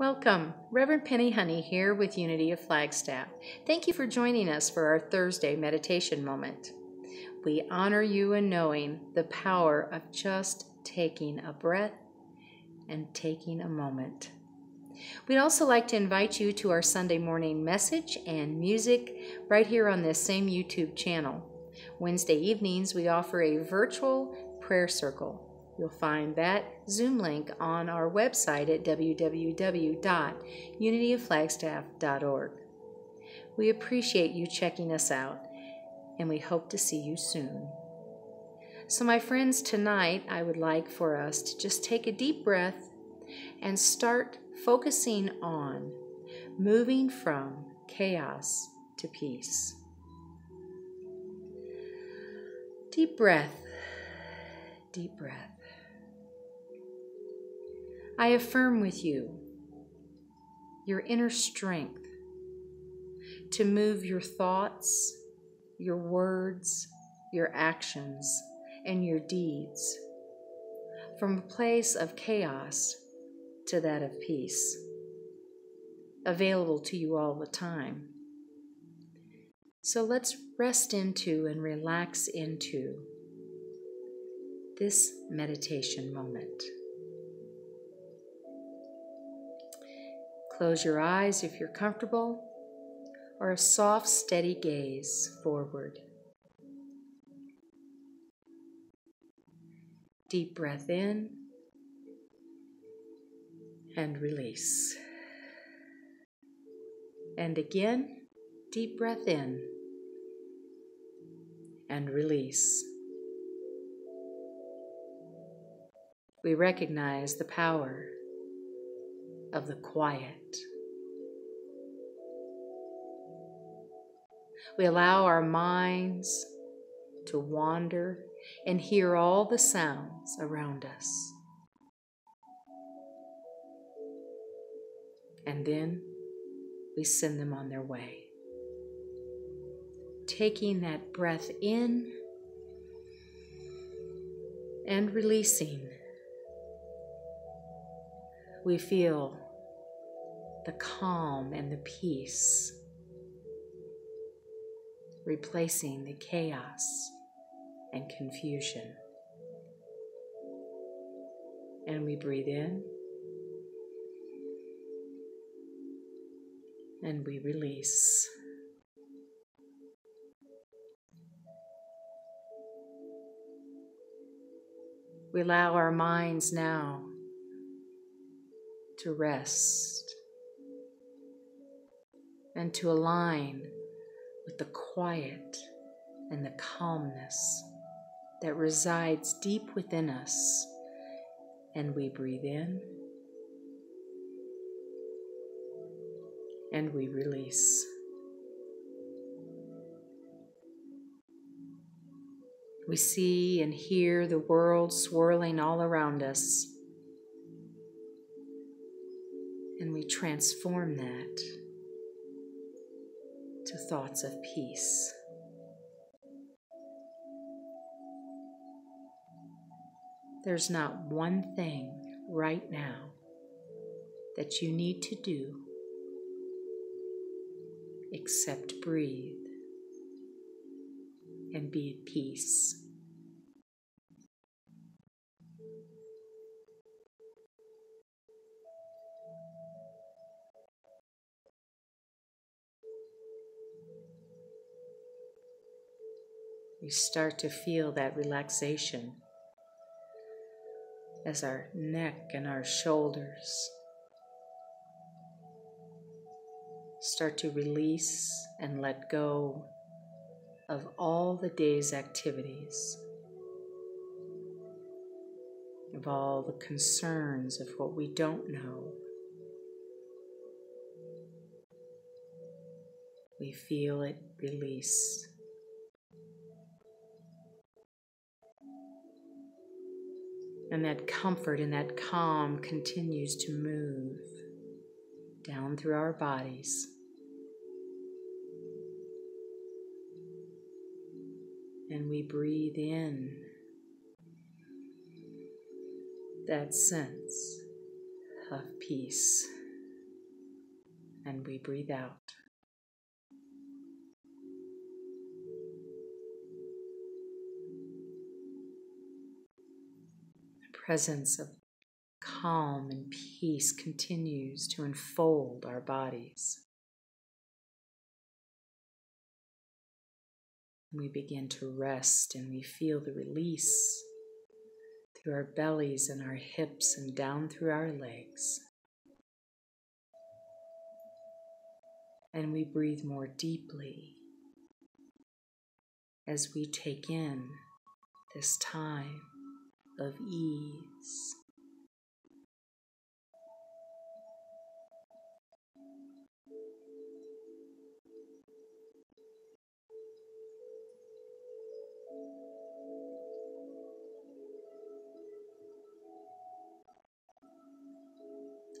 Welcome. Reverend Penni Honey here with Unity of Flagstaff. Thank you for joining us for our Thursday meditation moment. We honor you in knowing the power of just taking a breath and taking a moment. We'd also like to invite you to our Sunday morning message and music right here on this same YouTube channel. Wednesday evenings, we offer a virtual prayer circle You'll find that Zoom link on our website at www.unityofflagstaff.org. We appreciate you checking us out, and we hope to see you soon. So, my friends, tonight I would like for us to just take a deep breath and start focusing on moving from chaos to peace. Deep breath, deep breath. I affirm with you your inner strength to move your thoughts, your words, your actions, and your deeds from a place of chaos to that of peace, available to you all the time. So let's rest into and relax into this meditation moment. Close your eyes if you're comfortable, or a soft, steady gaze forward. Deep breath in and release. And again, deep breath in and release. We recognize the power of the quiet. We allow our minds to wander and hear all the sounds around us. And then we send them on their way. Taking that breath in and releasing we feel the calm and the peace, replacing the chaos and confusion. And we breathe in and we release. We allow our minds now to rest and to align with the quiet and the calmness that resides deep within us. And we breathe in and we release. We see and hear the world swirling all around us. And we transform that to thoughts of peace. There's not one thing right now that you need to do except breathe and be at peace. We start to feel that relaxation as our neck and our shoulders start to release and let go of all the day's activities, of all the concerns of what we don't know. We feel it release. And that comfort and that calm continues to move down through our bodies. And we breathe in that sense of peace and we breathe out. Presence of calm and peace continues to enfold our bodies. And we begin to rest and we feel the release through our bellies and our hips and down through our legs. And we breathe more deeply as we take in this time of ease.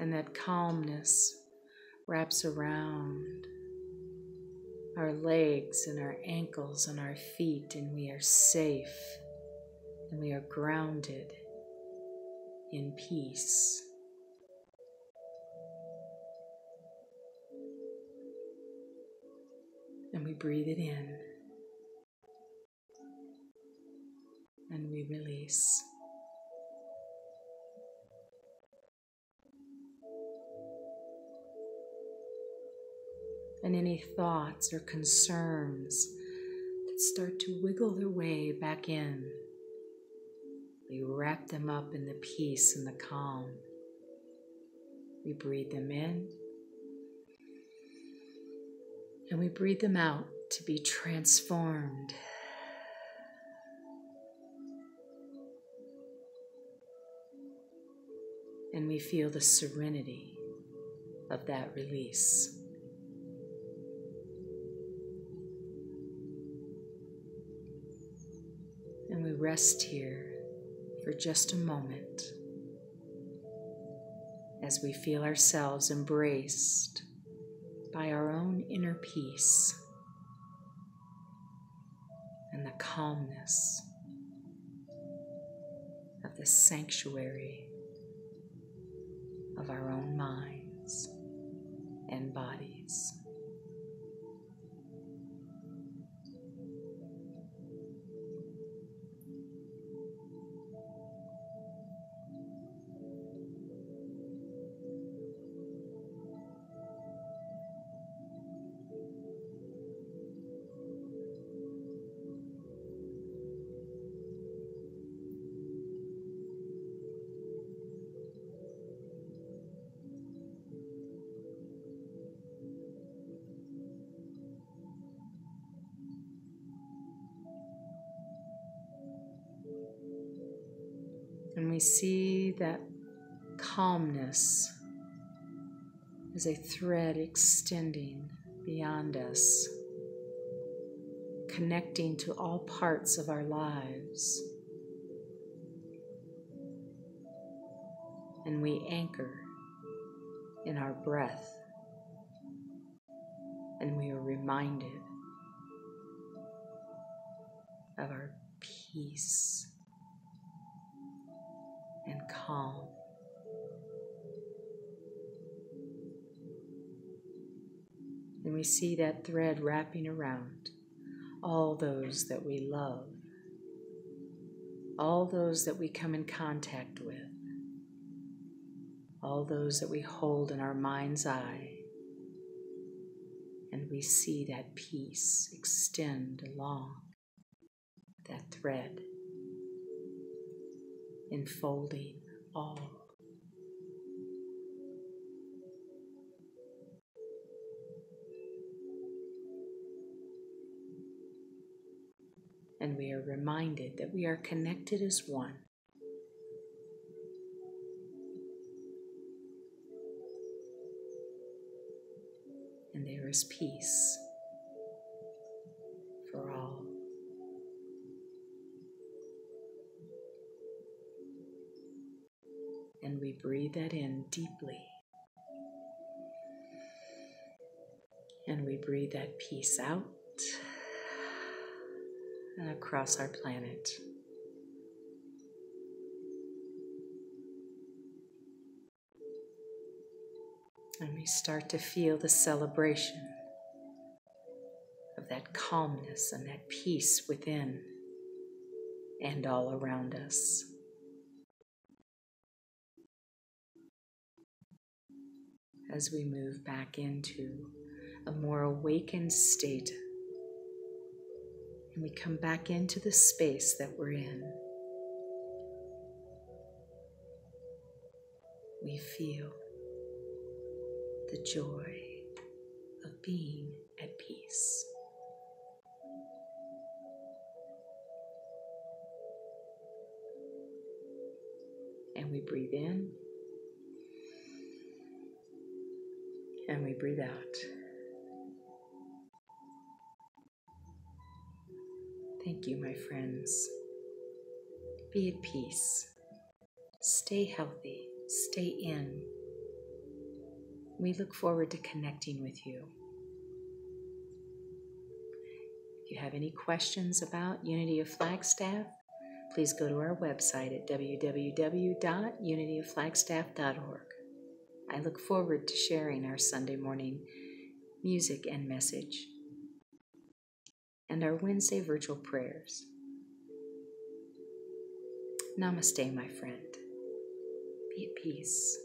and that calmness wraps around our legs and our ankles and our feet, and we are safe and we are grounded in peace. And we breathe it in and we release. and any thoughts or concerns that start to wiggle their way back in. We wrap them up in the peace and the calm. We breathe them in and we breathe them out to be transformed. And we feel the serenity of that release. And we rest here for just a moment as we feel ourselves embraced by our own inner peace and the calmness of the sanctuary of our own minds and bodies. We see that calmness as a thread extending beyond us, connecting to all parts of our lives. And we anchor in our breath, and we are reminded of our peace calm. And we see that thread wrapping around all those that we love, all those that we come in contact with, all those that we hold in our mind's eye. And we see that peace extend along that thread enfolding all. And we are reminded that we are connected as one. And there is peace breathe that in deeply. And we breathe that peace out and across our planet. And we start to feel the celebration of that calmness and that peace within and all around us. As we move back into a more awakened state, and we come back into the space that we're in, we feel the joy of being at peace. And we breathe in breathe out. Thank you, my friends. Be at peace. Stay healthy. Stay in. We look forward to connecting with you. If you have any questions about Unity of Flagstaff, please go to our website at www.unityofflagstaff.org. I look forward to sharing our Sunday morning music and message and our Wednesday virtual prayers. Namaste, my friend. Be at peace.